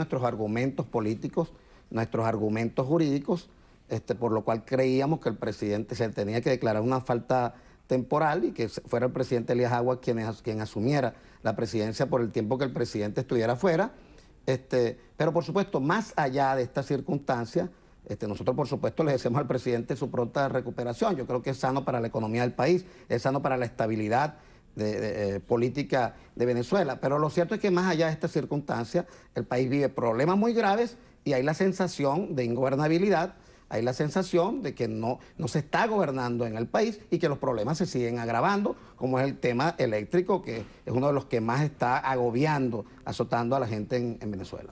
nuestros argumentos políticos, nuestros argumentos jurídicos, este, por lo cual creíamos que el presidente se tenía que declarar una falta temporal y que fuera el presidente Elías Aguas quien, quien asumiera la presidencia por el tiempo que el presidente estuviera fuera. Este, pero por supuesto, más allá de esta circunstancia, este, nosotros por supuesto le deseamos al presidente su pronta recuperación. Yo creo que es sano para la economía del país, es sano para la estabilidad de, eh, política de Venezuela. Pero lo cierto es que más allá de esta circunstancia, el país vive problemas muy graves y hay la sensación de ingobernabilidad hay la sensación de que no, no se está gobernando en el país y que los problemas se siguen agravando, como es el tema eléctrico, que es uno de los que más está agobiando, azotando a la gente en, en Venezuela.